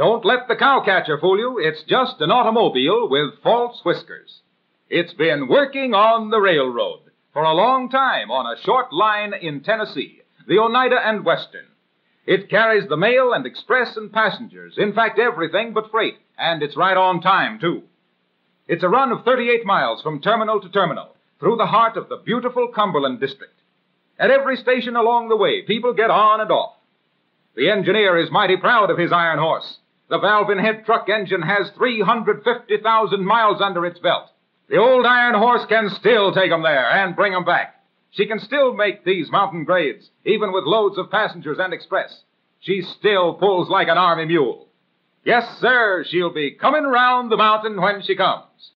Don't let the cowcatcher fool you. It's just an automobile with false whiskers. It's been working on the railroad for a long time on a short line in Tennessee, the Oneida and Western. It carries the mail and express and passengers, in fact, everything but freight, and it's right on time, too. It's a run of 38 miles from terminal to terminal through the heart of the beautiful Cumberland district. At every station along the way, people get on and off. The engineer is mighty proud of his iron horse. The valve in head truck engine has 350,000 miles under its belt. The old iron horse can still take 'em there and bring 'em back. She can still make these mountain grades, even with loads of passengers and express. She still pulls like an army mule. Yes, sir, she'll be coming round the mountain when she comes.